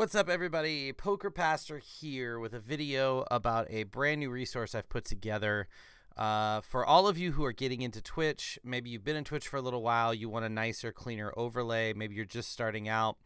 What's up, everybody? Poker Pastor here with a video about a brand new resource I've put together. Uh, for all of you who are getting into Twitch, maybe you've been in Twitch for a little while, you want a nicer, cleaner overlay, maybe you're just starting out.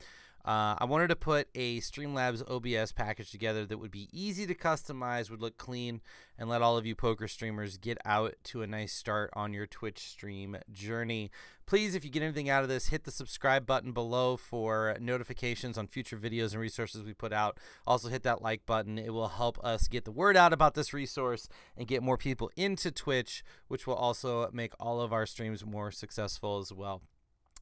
Uh, I wanted to put a Streamlabs OBS package together that would be easy to customize, would look clean, and let all of you poker streamers get out to a nice start on your Twitch stream journey. Please, if you get anything out of this, hit the subscribe button below for notifications on future videos and resources we put out. Also, hit that like button. It will help us get the word out about this resource and get more people into Twitch, which will also make all of our streams more successful as well.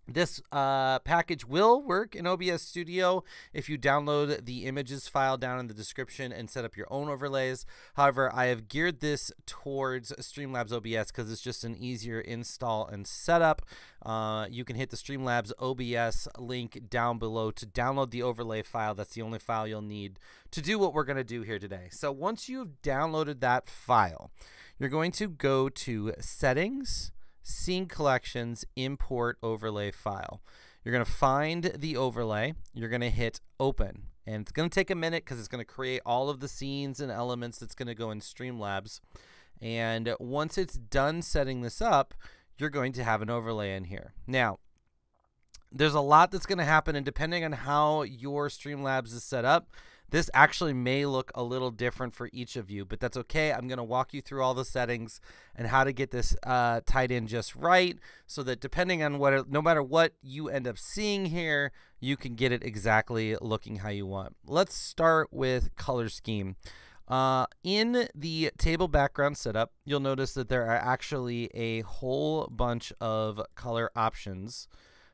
This uh, package will work in OBS Studio if you download the images file down in the description and set up your own overlays. However, I have geared this towards Streamlabs OBS because it's just an easier install and setup. Uh, you can hit the Streamlabs OBS link down below to download the overlay file. That's the only file you'll need to do what we're going to do here today. So once you've downloaded that file, you're going to go to Settings Scene Collections Import Overlay File. You're going to find the overlay. You're going to hit Open. And it's going to take a minute because it's going to create all of the scenes and elements that's going to go in Streamlabs. And once it's done setting this up, you're going to have an overlay in here. Now, there's a lot that's going to happen, and depending on how your Streamlabs is set up, this actually may look a little different for each of you, but that's okay. I'm going to walk you through all the settings and how to get this uh, tied in just right so that depending on what, no matter what you end up seeing here, you can get it exactly looking how you want. Let's start with color scheme. Uh, in the table background setup, you'll notice that there are actually a whole bunch of color options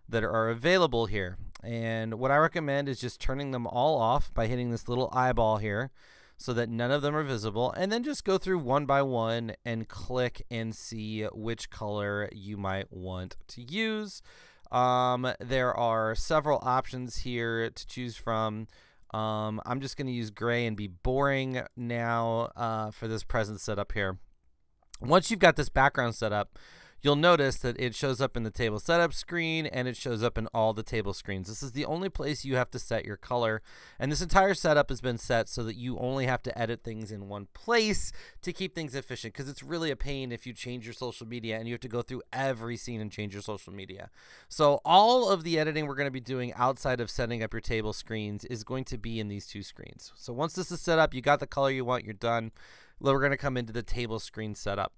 that are available here. And what I recommend is just turning them all off by hitting this little eyeball here so that none of them are visible. And then just go through one by one and click and see which color you might want to use. Um, there are several options here to choose from. Um, I'm just going to use gray and be boring now uh, for this present setup here. Once you've got this background set up, you'll notice that it shows up in the table setup screen and it shows up in all the table screens. This is the only place you have to set your color. And this entire setup has been set so that you only have to edit things in one place to keep things efficient because it's really a pain if you change your social media and you have to go through every scene and change your social media. So all of the editing we're going to be doing outside of setting up your table screens is going to be in these two screens. So once this is set up, you got the color you want, you're done. We're going to come into the table screen setup.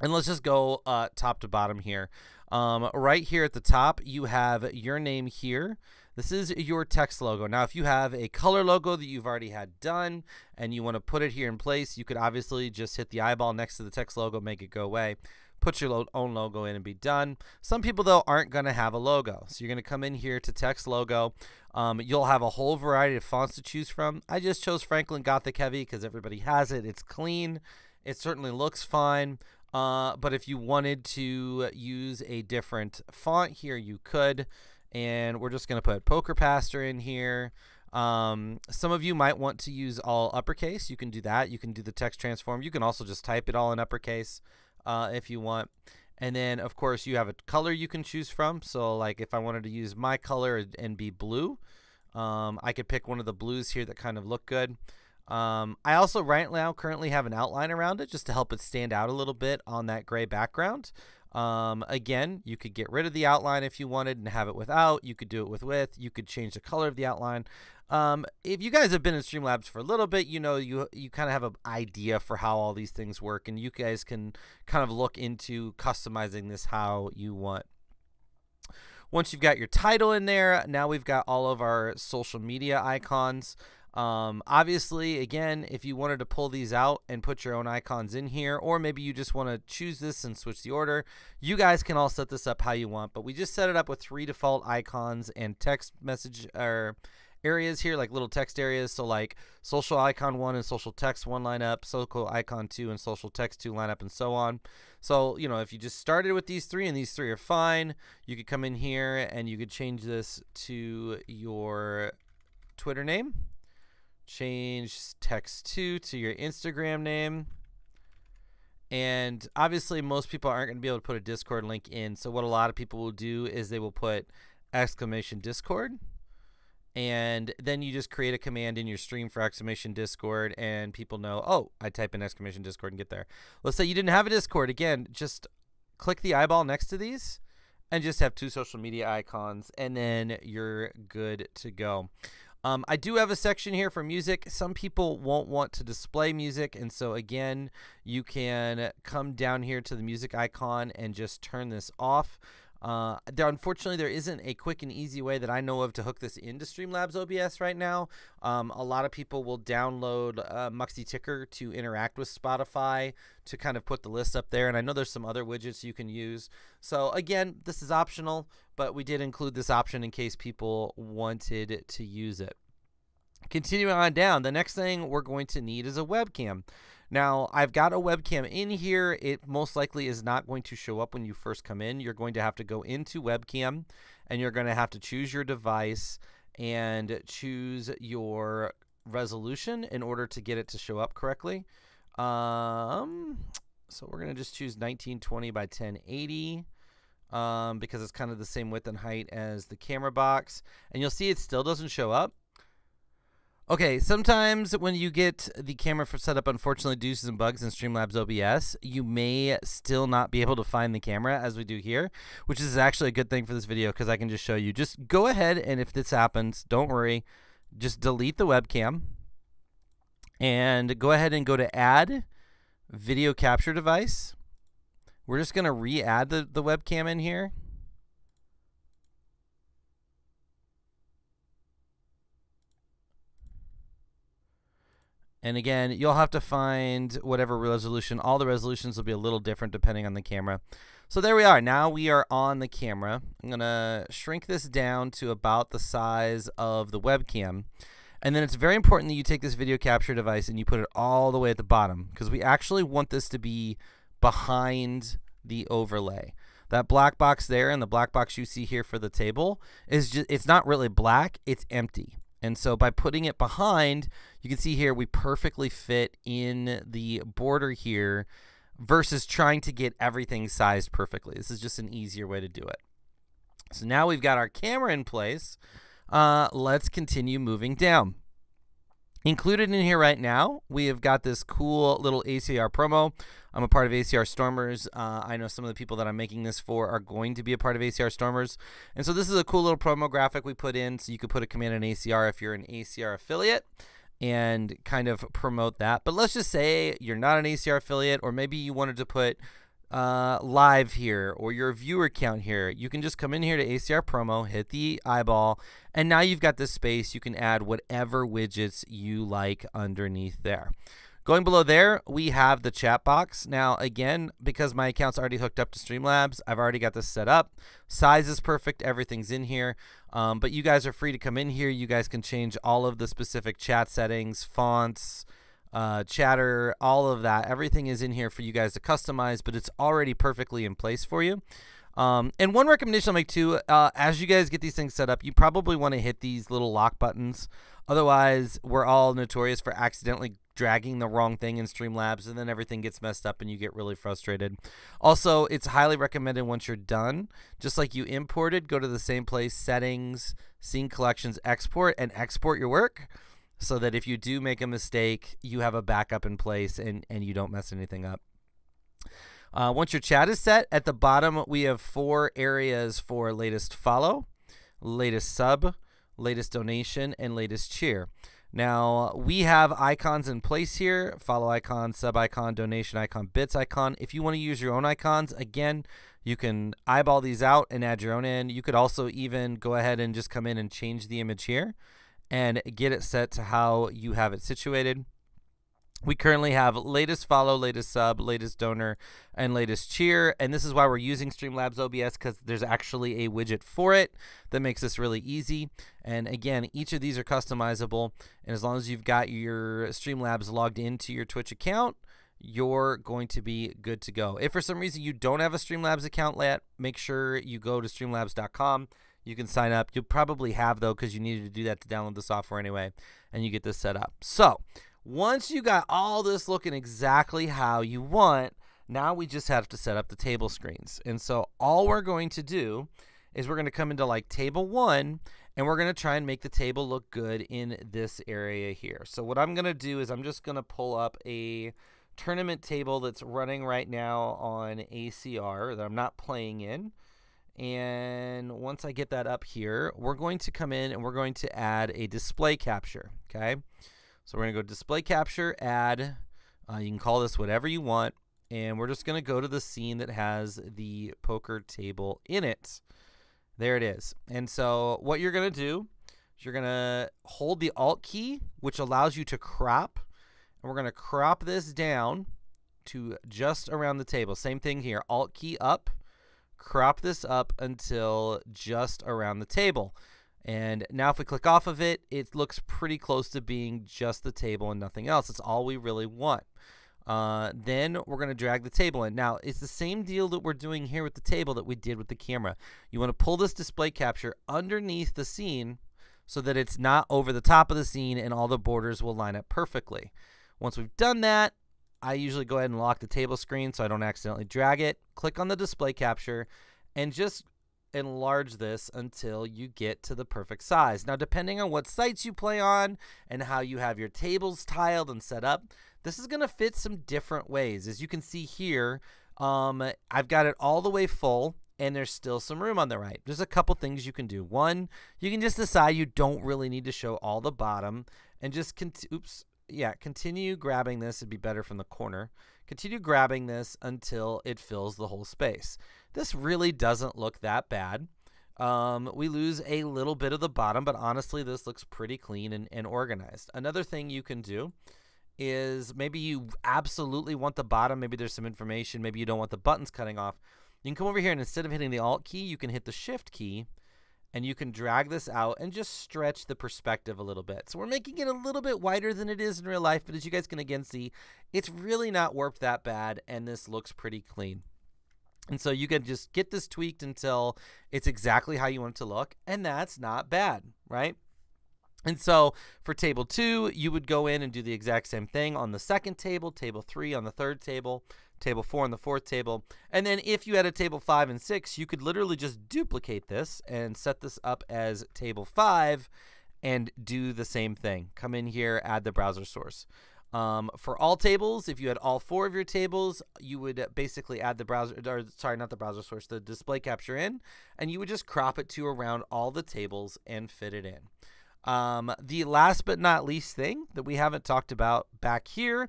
And let's just go uh, top to bottom here. Um, right here at the top, you have your name here. This is your text logo. Now, if you have a color logo that you've already had done and you want to put it here in place, you could obviously just hit the eyeball next to the text logo, make it go away. Put your own logo in and be done. Some people, though, aren't going to have a logo. So you're going to come in here to text logo. Um, you'll have a whole variety of fonts to choose from. I just chose Franklin Gothic Heavy because everybody has it. It's clean. It certainly looks fine. Uh, but if you wanted to use a different font here, you could. And we're just going to put Poker Pastor in here. Um, some of you might want to use all uppercase. You can do that. You can do the text transform. You can also just type it all in uppercase uh, if you want. And then, of course, you have a color you can choose from. So, like if I wanted to use my color and be blue, um, I could pick one of the blues here that kind of look good. Um, I also right now currently have an outline around it just to help it stand out a little bit on that gray background. Um, again, you could get rid of the outline if you wanted and have it without. You could do it with with. You could change the color of the outline. Um, if you guys have been in Streamlabs for a little bit, you know you you kind of have an idea for how all these things work, and you guys can kind of look into customizing this how you want. Once you've got your title in there, now we've got all of our social media icons. Um, obviously, again, if you wanted to pull these out and put your own icons in here, or maybe you just want to choose this and switch the order, you guys can all set this up how you want. But we just set it up with three default icons and text message or areas here, like little text areas. So like social icon one and social text one line up, social icon two and social text two line up, and so on. So you know, if you just started with these three and these three are fine, you could come in here and you could change this to your Twitter name change text2 to your Instagram name. And obviously, most people aren't going to be able to put a Discord link in. So, what a lot of people will do is they will put exclamation Discord. and then you just create a command in your stream for exclamation discord and people know oh i type in exclamation discord and get there let's say you didn't have a discord again just click the eyeball next to these and just have two social media icons and then you're good to go um, I do have a section here for music. Some people won't want to display music, and so again, you can come down here to the music icon and just turn this off. Uh, there, unfortunately, there isn't a quick and easy way that I know of to hook this into Streamlabs OBS right now. Um, a lot of people will download uh, Muxy Ticker to interact with Spotify to kind of put the list up there, and I know there's some other widgets you can use. So again, this is optional, but we did include this option in case people wanted to use it. Continuing on down, the next thing we're going to need is a webcam. Now, I've got a webcam in here. It most likely is not going to show up when you first come in. You're going to have to go into webcam and you're going to have to choose your device and choose your resolution in order to get it to show up correctly. Um, so we're going to just choose 1920 by 1080 um, because it's kind of the same width and height as the camera box. And you'll see it still doesn't show up. Okay, sometimes when you get the camera set up, unfortunately, due to some bugs in Streamlabs OBS, you may still not be able to find the camera as we do here, which is actually a good thing for this video because I can just show you. Just go ahead and if this happens, don't worry, just delete the webcam and go ahead and go to add video capture device. We're just going to re-add the, the webcam in here. And again, you'll have to find whatever resolution. All the resolutions will be a little different depending on the camera. So there we are. Now we are on the camera. I'm going to shrink this down to about the size of the webcam. And then it's very important that you take this video capture device and you put it all the way at the bottom because we actually want this to be behind the overlay. That black box there and the black box you see here for the table is just it's not really black, it's empty. And so by putting it behind, you can see here we perfectly fit in the border here versus trying to get everything sized perfectly. This is just an easier way to do it. So now we've got our camera in place. Uh, let's continue moving down. Included in here right now, we have got this cool little ACR promo. I'm a part of ACR Stormers. Uh, I know some of the people that I'm making this for are going to be a part of ACR Stormers. And so this is a cool little promo graphic we put in. So you could put a command in ACR if you're an ACR affiliate and kind of promote that. But let's just say you're not an ACR affiliate, or maybe you wanted to put uh, live here or your viewer count here, you can just come in here to ACR promo, hit the eyeball, and now you've got this space. You can add whatever widgets you like underneath there. Going below there, we have the chat box. Now, again, because my account's already hooked up to Streamlabs, I've already got this set up. Size is perfect. Everything's in here. Um, but you guys are free to come in here. You guys can change all of the specific chat settings, fonts, uh, chatter, all of that. Everything is in here for you guys to customize, but it's already perfectly in place for you. Um, and one recommendation I'll make too, uh, as you guys get these things set up, you probably want to hit these little lock buttons. Otherwise, we're all notorious for accidentally dragging the wrong thing in Streamlabs, and then everything gets messed up and you get really frustrated. Also, it's highly recommended once you're done, just like you imported, go to the same place, settings, scene collections, export, and export your work so that if you do make a mistake, you have a backup in place and, and you don't mess anything up. Uh, once your chat is set, at the bottom we have four areas for latest follow, latest sub, latest donation, and latest cheer. Now, we have icons in place here follow icon, sub icon, donation icon, bits icon. If you want to use your own icons, again, you can eyeball these out and add your own in. You could also even go ahead and just come in and change the image here and get it set to how you have it situated. We currently have latest follow, latest sub, latest donor, and latest cheer. And this is why we're using Streamlabs OBS because there's actually a widget for it that makes this really easy. And again, each of these are customizable. And as long as you've got your Streamlabs logged into your Twitch account, you're going to be good to go. If for some reason you don't have a Streamlabs account yet, make sure you go to streamlabs.com you can sign up. You'll probably have though because you needed to do that to download the software anyway, and you get this set up. So once you got all this looking exactly how you want, now we just have to set up the table screens. And so all we're going to do is we're going to come into like table one and we're going to try and make the table look good in this area here. So what I'm going to do is I'm just going to pull up a tournament table that's running right now on ACR that I'm not playing in. And once I get that up here, we're going to come in and we're going to add a display capture, okay? So we're going to go display capture, add, uh, you can call this whatever you want, and we're just going to go to the scene that has the poker table in it. There it is. And so what you're going to do is you're going to hold the Alt key, which allows you to crop, and we're going to crop this down to just around the table. Same thing here, Alt key up, crop this up until just around the table. And now if we click off of it, it looks pretty close to being just the table and nothing else. It's all we really want. Uh, then we're going to drag the table in. Now, it's the same deal that we're doing here with the table that we did with the camera. You want to pull this display capture underneath the scene so that it's not over the top of the scene and all the borders will line up perfectly. Once we've done that, I usually go ahead and lock the table screen so I don't accidentally drag it. Click on the display capture and just enlarge this until you get to the perfect size. Now, depending on what sites you play on and how you have your tables tiled and set up, this is going to fit some different ways. As you can see here, um, I've got it all the way full and there's still some room on the right. There's a couple things you can do. One, you can just decide you don't really need to show all the bottom and just, oops, yeah, continue grabbing this. It'd be better from the corner. Continue grabbing this until it fills the whole space. This really doesn't look that bad. Um, we lose a little bit of the bottom, but honestly, this looks pretty clean and, and organized. Another thing you can do is maybe you absolutely want the bottom. Maybe there's some information. Maybe you don't want the buttons cutting off. You can come over here and instead of hitting the Alt key, you can hit the Shift key and you can drag this out and just stretch the perspective a little bit. So we're making it a little bit wider than it is in real life, but as you guys can again see, it's really not warped that bad and this looks pretty clean. And so you can just get this tweaked until it's exactly how you want it to look, and that's not bad, right? And so for table two, you would go in and do the exact same thing on the second table, table three on the third table, table four on the fourth table. And then if you had a table five and six, you could literally just duplicate this and set this up as table five and do the same thing. Come in here, add the browser source. Um, for all tables, if you had all four of your tables, you would basically add the browser, or sorry, not the browser source, the display capture in, and you would just crop it to around all the tables and fit it in. Um, the last but not least thing that we haven't talked about back here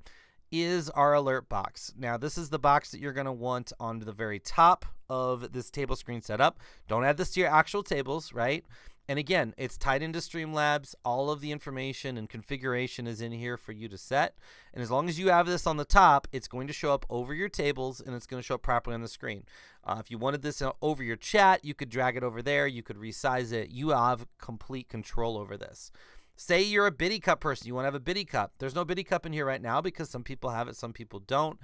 is our alert box. Now, this is the box that you're going to want on the very top of this table screen setup. Don't add this to your actual tables, right? And again, it's tied into Streamlabs. All of the information and configuration is in here for you to set. And as long as you have this on the top, it's going to show up over your tables and it's going to show up properly on the screen. Uh, if you wanted this over your chat, you could drag it over there. You could resize it. You have complete control over this. Say you're a biddy cup person. You want to have a biddy cup. There's no biddy cup in here right now because some people have it, some people don't.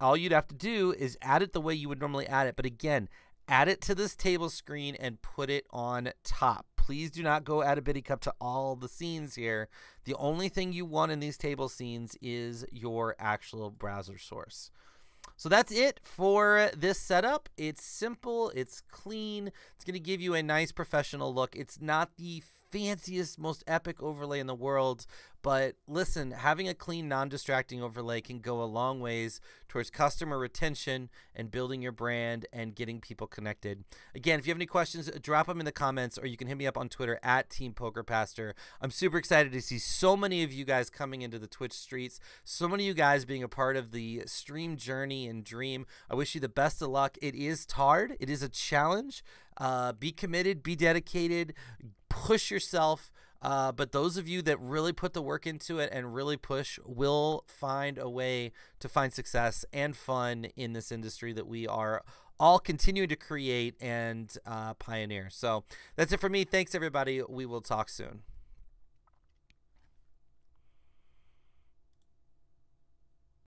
All you'd have to do is add it the way you would normally add it. But again, add it to this table screen and put it on top. Please do not go add a biddy cup to all the scenes here. The only thing you want in these table scenes is your actual browser source. So that's it for this setup. It's simple, it's clean, it's going to give you a nice professional look. It's not the fanciest, most epic overlay in the world. But listen, having a clean, non distracting overlay can go a long ways towards customer retention and building your brand and getting people connected. Again, if you have any questions, drop them in the comments or you can hit me up on Twitter at Team Poker Pastor. I'm super excited to see so many of you guys coming into the Twitch streets, so many of you guys being a part of the stream journey and dream. I wish you the best of luck. It is hard, it is a challenge. Uh, be committed, be dedicated, push yourself. Uh, but those of you that really put the work into it and really push will find a way to find success and fun in this industry that we are all continuing to create and uh, pioneer. So that's it for me. Thanks, everybody. We will talk soon.